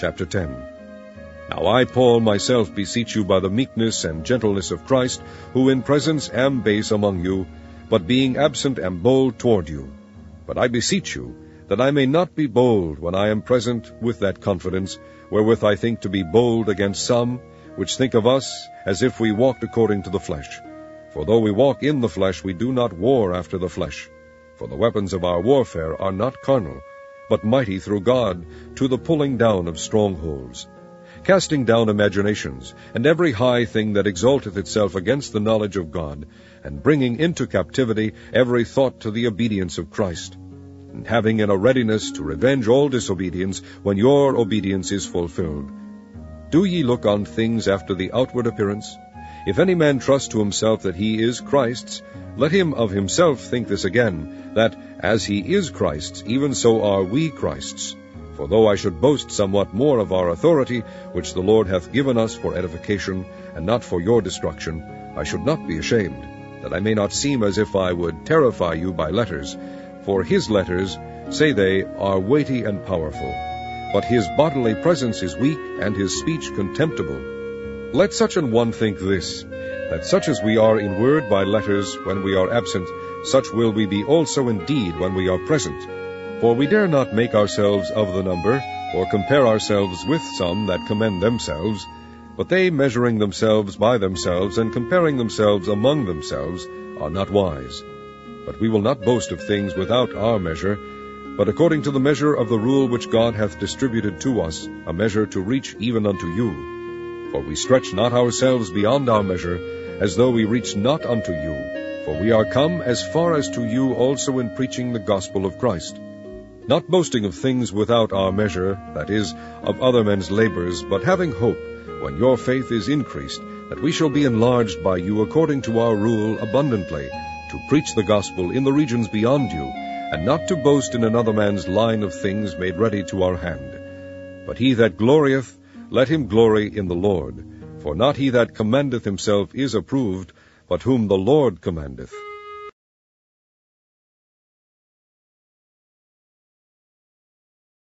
Chapter 10 Now I, Paul, myself beseech you by the meekness and gentleness of Christ, who in presence am base among you, but being absent am bold toward you. But I beseech you, that I may not be bold when I am present with that confidence, wherewith I think to be bold against some, which think of us as if we walked according to the flesh. For though we walk in the flesh, we do not war after the flesh. For the weapons of our warfare are not carnal, but mighty through God to the pulling down of strongholds, casting down imaginations, and every high thing that exalteth itself against the knowledge of God, and bringing into captivity every thought to the obedience of Christ, and having in a readiness to revenge all disobedience when your obedience is fulfilled. Do ye look on things after the outward appearance? If any man trust to himself that he is Christ's, let him of himself think this again, that, as he is Christ's, even so are we Christ's. For though I should boast somewhat more of our authority, which the Lord hath given us for edification, and not for your destruction, I should not be ashamed, that I may not seem as if I would terrify you by letters. For his letters, say they, are weighty and powerful. But his bodily presence is weak, and his speech contemptible. Let such an one think this, that such as we are in word by letters when we are absent, such will we be also indeed when we are present. For we dare not make ourselves of the number, or compare ourselves with some that commend themselves, but they measuring themselves by themselves, and comparing themselves among themselves, are not wise. But we will not boast of things without our measure, but according to the measure of the rule which God hath distributed to us, a measure to reach even unto you. For we stretch not ourselves beyond our measure, as though we reached not unto you. For we are come as far as to you also in preaching the gospel of Christ. Not boasting of things without our measure, that is, of other men's labors, but having hope, when your faith is increased, that we shall be enlarged by you according to our rule abundantly, to preach the gospel in the regions beyond you, and not to boast in another man's line of things made ready to our hand. But he that glorieth, let him glory in the Lord. For not he that commendeth himself is approved, but whom the Lord commendeth.